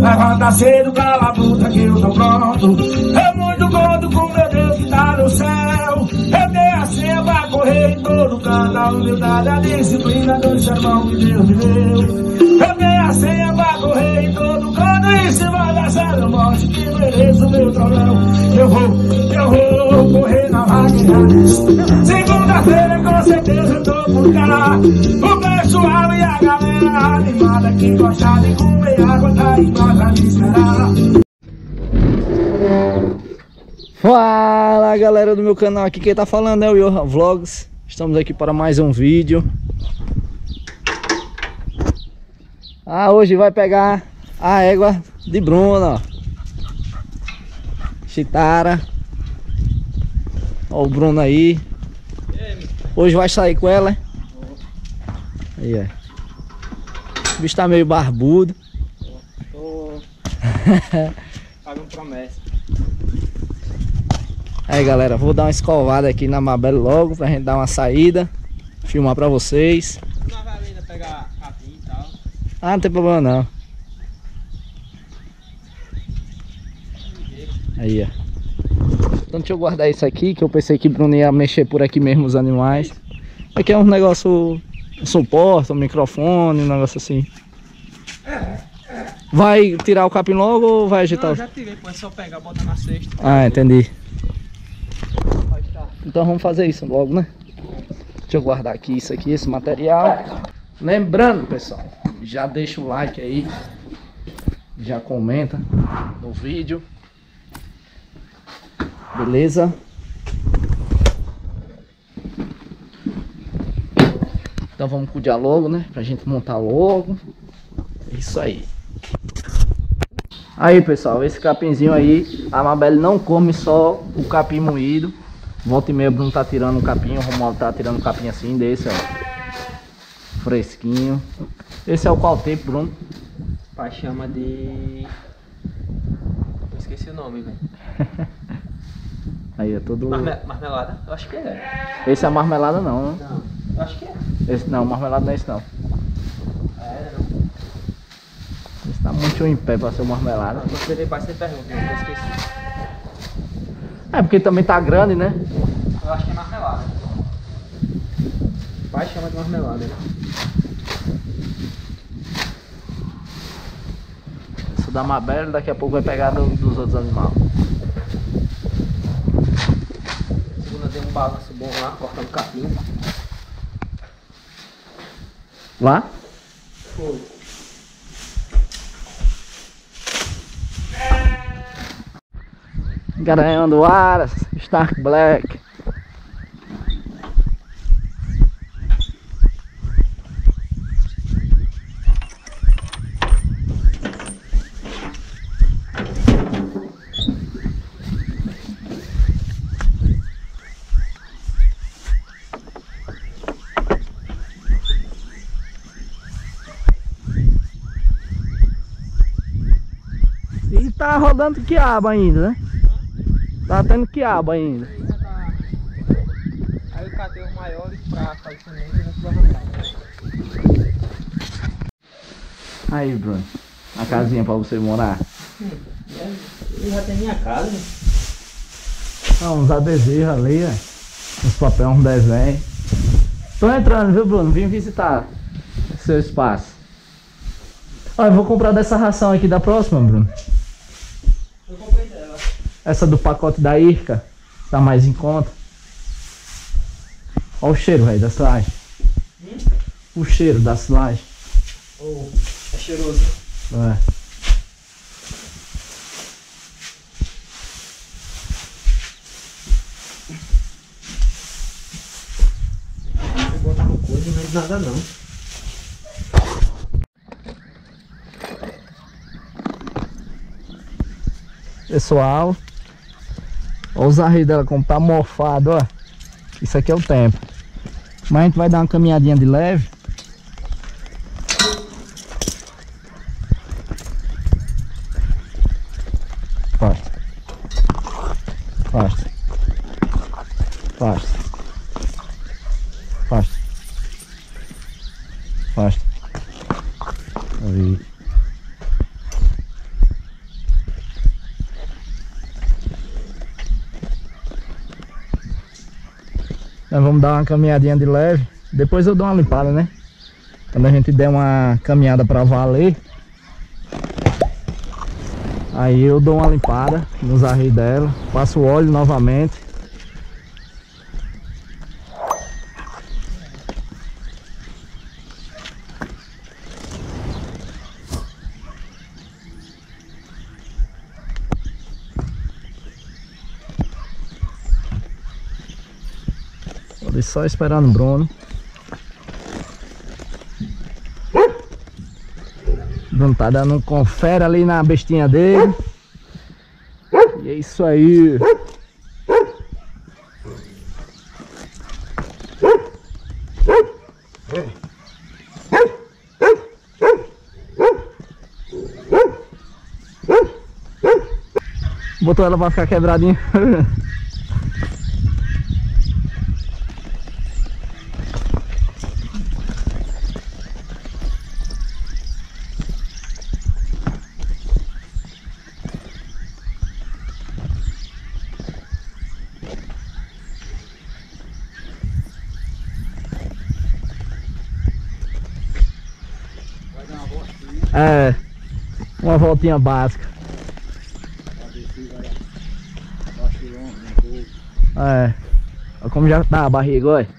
Levanta cedo, cala a puta que eu tô pronto. É muito gordo com meu Deus que tá no céu. Eu dei a senha pra correr em todo canto. A humildade, a disciplina do sermão que Deus me deu. Eu dei a senha pra correr em todo canto. E se vai dar certo, eu mostro que mereço meu troféu. Eu vou, eu vou correr na máquina. Segunda-feira, com certeza, eu tô por cá. O pessoal e a galera animada que gosta de comer água tá em casa de esperar. Fala galera do meu canal, aqui quem tá falando é o Johan Vlogs Estamos aqui para mais um vídeo Ah, hoje vai pegar a égua de Bruno, ó. Chitara. Ó o Bruno aí. Hoje vai sair com ela Aí, ó. O bicho tá meio barbudo. Tô pagando promessa. Aí galera, vou dar uma escovada aqui na Mabel logo pra gente dar uma saída Filmar pra vocês Não vai ainda pegar capim e tal. Ah, não tem problema não Aí, ó Então deixa eu guardar isso aqui Que eu pensei que Bruno ia mexer por aqui mesmo os animais Aqui é um negócio um Suporte, um microfone, um negócio assim Vai tirar o capim logo ou vai Não, agitar? eu já tirei, pô, é só pegar, botar na cesta. Ah, entendi. Então vamos fazer isso logo, né? Deixa eu guardar aqui isso aqui, esse material. Lembrando, pessoal, já deixa o like aí. Já comenta no vídeo. Beleza? Então vamos cuidar logo, né? Pra gente montar logo. Isso aí. Aí, pessoal, esse capinzinho aí, a Mabel não come só o capim moído. Volta e meia, o Bruno tá tirando um capim, o Romualdo tá tirando um capim assim desse, ó. Fresquinho. Esse é o qual tempo, Bruno? Pai chama de. Eu esqueci o nome, velho. Aí é todo. Marme... Marmelada? Eu acho que é. Esse é marmelada não, né? Não, eu acho que é. Esse não, marmelada não é esse não. É, não. Esse tá muito em pé pra ser marmelada. Quando você vê pai, você pergunta, eu esqueci. É porque também tá grande, né? Eu acho que é marmelada. Pai chama de marmelada, né? Esse da Mabel daqui a pouco vai pegar do- dos outros animais. Segunda deu um balanço bom lá, cortando capim. Lá? Foi. Garanhando Aras, Stark Black. E tá rodando quiabo ainda, né? Tá tendo quiabo ainda. Aí já. Aí eu catei os maiores pra fazer. Aí, Bruno. A casinha pra você morar. Eu já tenho minha casa, né? Ah, uns adesivos ali, ó. Uns papéis, uns desenhos. Tô entrando, viu, Bruno? Vim visitar seu espaço. Ó, eu vou comprar dessa ração aqui da próxima, Bruno. Essa do pacote da Irca. Tá mais em conta. Ó o cheiro, velho, da silagem. O cheiro da silagem. Oh, é cheiroso. É. Não é nada não. Pessoal, olha os arreios dela como tá mofado, ó. Isso aqui é o tempo. Mas a gente vai dar uma caminhadinha de leve. Dar uma caminhadinha de leve. Depois eu dou uma limpada, né? Quando a gente der uma caminhada pra valer. Aí eu dou uma limpada nos arreios dela. Passo o óleo novamente. Ali só esperando o Bruno. Bruno tá dando um confere ali na bestinha dele. E é isso aí. Botou ela pra ficar quebradinha. É, uma voltinha básica. É, olha como já tá a barriga, olha.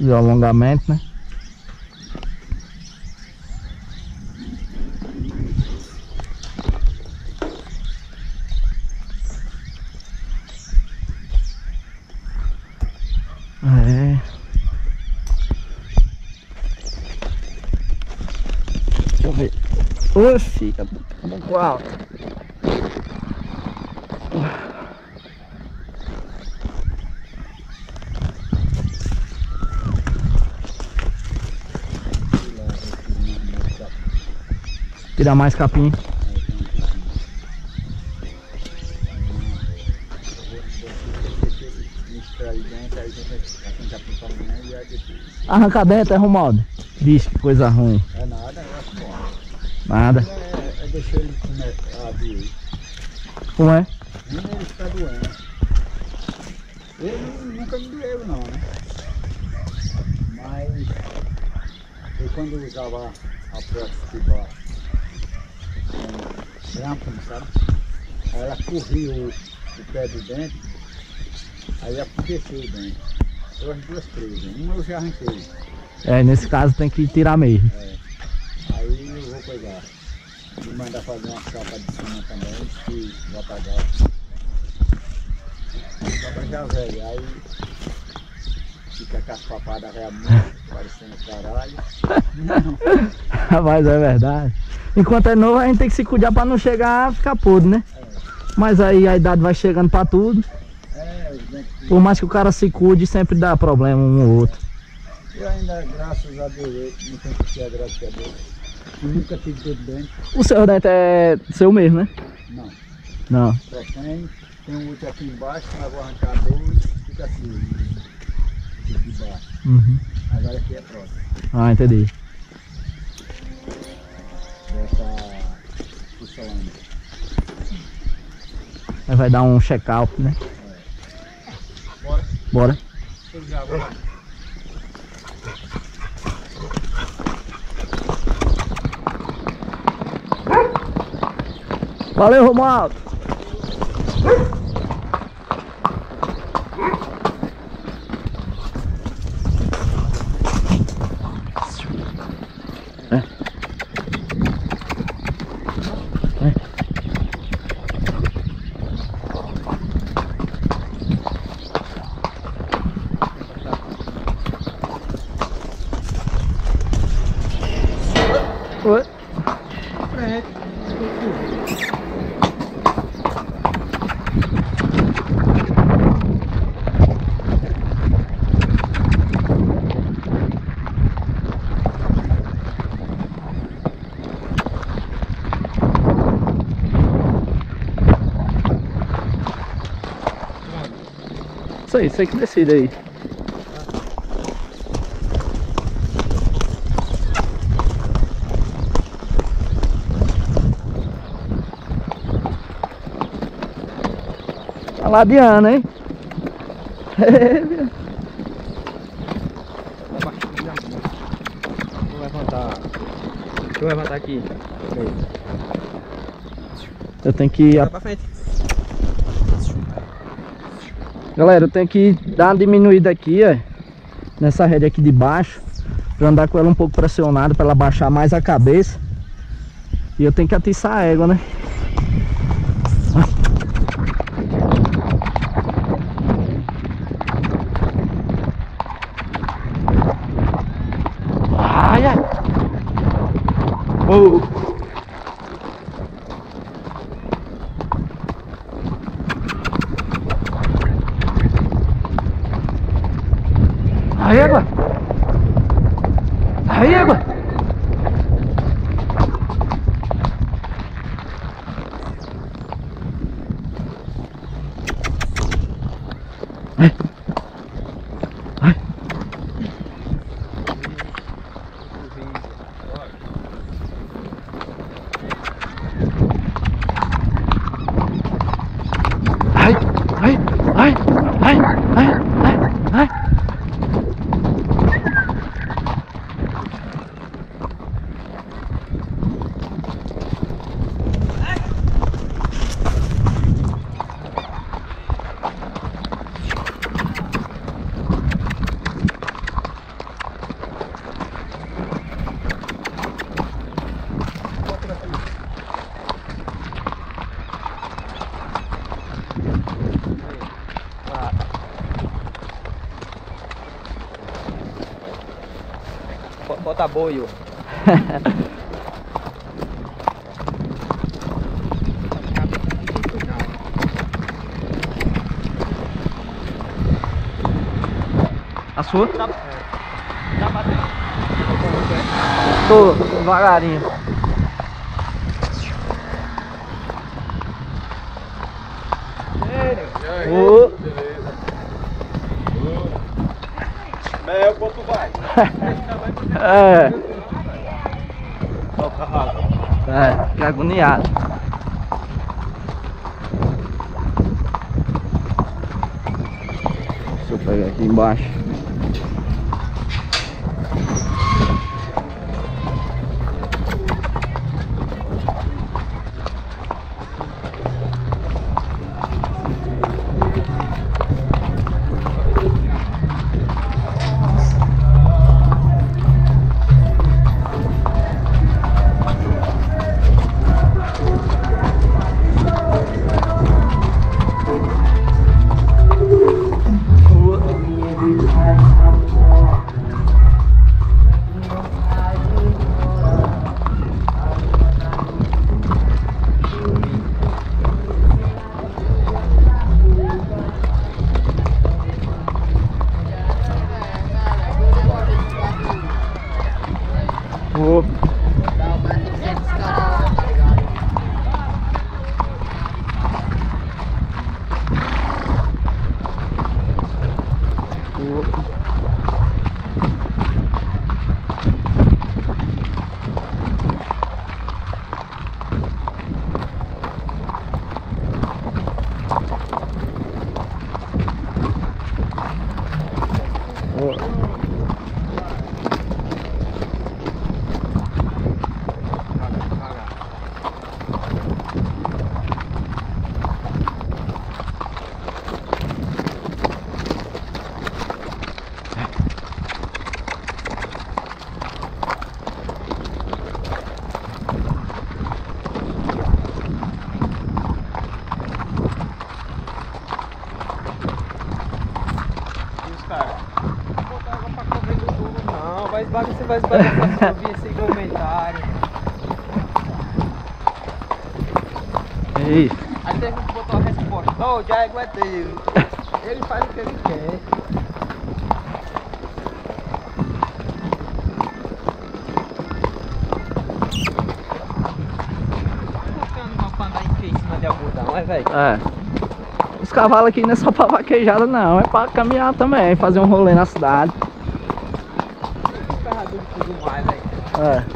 E o alongamento, né? É. Deixa eu ver. Oxi, tá pouco alto. Tirar mais capim. Arrancar dentro é Romualdo. Vixe, que coisa ruim. É nada, acho bom. Nada. É, é deixar ele comer a vir. Como é? Nem ele ficar doendo. Ele nunca me doeu não, né? Mas eu quando usava a prótese de baixo, com grampo, sabe? Aí ela corria o, o pé do dente, aí apodreceu o dente. Eu as duas presas. Uma eu já arranquei. É, nesse caso tem que tirar mesmo. Aí eu vou pegar. E mandar fazer uma capa de cima também, que vai pagar. Capa já velha, aí fica com as papadas realmente parecendo caralho. Não, Mas é verdade. Enquanto é novo, a gente tem que se cuidar pra não chegar a ficar podre, né? Mas aí a idade vai chegando pra tudo. Por mais que o cara se cuide, sempre dá problema um ou outro. Eu ainda, graças a Deus, eu não tenho que ter graças a Deus. Eu nunca tive dor de dente. O seu dente é seu mesmo, né? Não. Não. Só tem, tem um outro aqui embaixo, mas eu vou arrancar dois, fica assim. Aqui embaixo. Uhum. Agora aqui é próximo. Ah, entendi. Dessa. Aí vai dar um check-out, né? Bora. Valeu, Romualdo. Oi. É. Isso aí, você que decide aí. Ladeando, hein? Vou levantar. Deixa eu levantar aqui. Eu tenho que. Vai pra frente. Galera, eu tenho que dar uma diminuída aqui, ó. Nessa rede aqui de baixo. Pra andar com ela um pouco pressionada, pra ela baixar mais a cabeça. E eu tenho que atiçar a égua, né? Ai, ai. Oh. Aí, égua. Aí, égua. Boio. A sua? Tá, tá batendo. Tô devagarinho. Ô, Mel, quanto vai? É, Ó, o cavalo. é, fica agoniado. Deixa eu pegar aqui embaixo. Esse comentário. Ei, Aí teve que botou a resposta. Ô, o Diego é Deus. Ele faz o que ele quer. Uma é velho? é. Os cavalos aqui não é só pra vaquejada não, é pra caminhar também, fazer um rolê na cidade. Uh.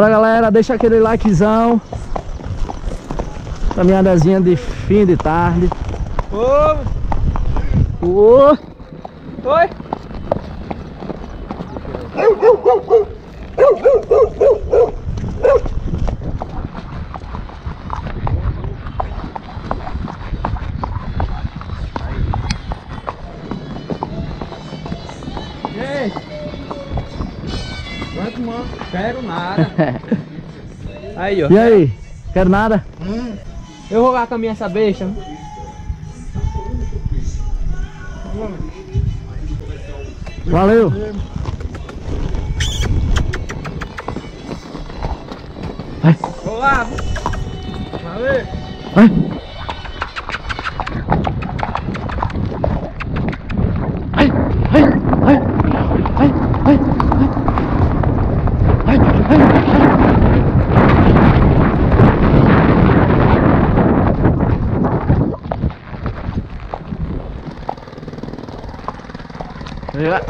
Bora galera, deixa aquele likezão. Caminhadazinha de fim de tarde. Ô, Uh. oi! Ei! Quero nada. Aí, ó. E aí? Quero nada? Eu vou lá caminhar essa besta. Valeu. Vai, Vou lá. Valeu. Vai, vai, vai. Vai, vai, vai. Vai, vai. Yeah.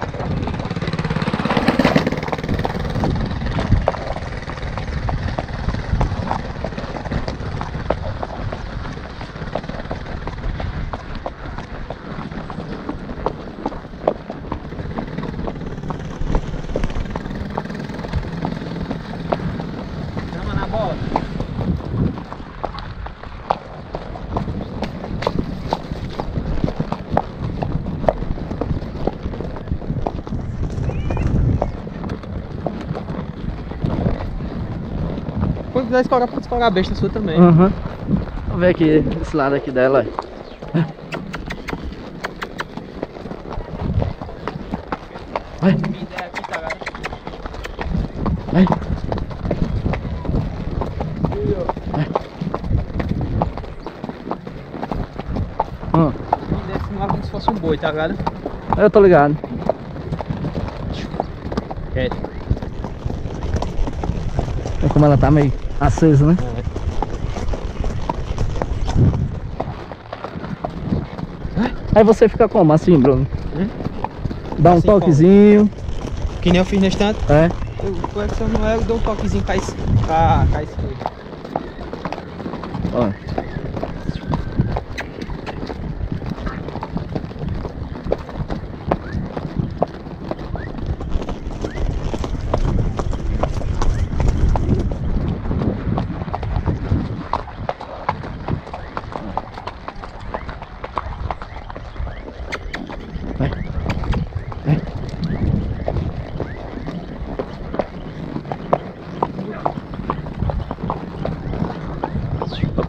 Chama na bola. Quando quiser escorar, pode escorar a besta sua também. Uhum. Vamos ver aqui, esse lado aqui dela. Vai, vai. Hum, é simular como se fosse um boi, tá ligado? eu tô ligado. Quieto. É como ela tá meio acesa, né? Aí você fica como assim, Bruno? Hum? Dá um Assim como? toquezinho, Que nem eu fiz nesse tanto. é. Eu flexiono ela e dou um toquezinho com a es- com a com a esquerda. Ó.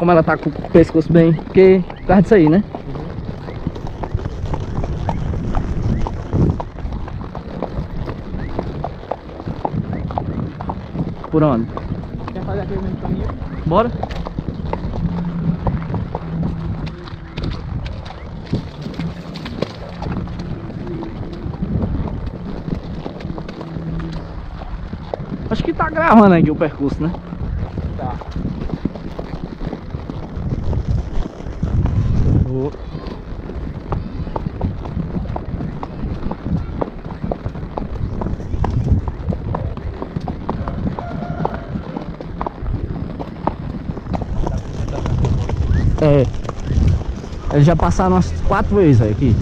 como ela tá com o pescoço bem, porque por causa disso aí, né? Por onde? Quer fazer aquele mesmo caminho? Bora? Acho que tá gravando aqui o percurso, né? Tá. É. Eles já passaram umas quatro vezes aqui.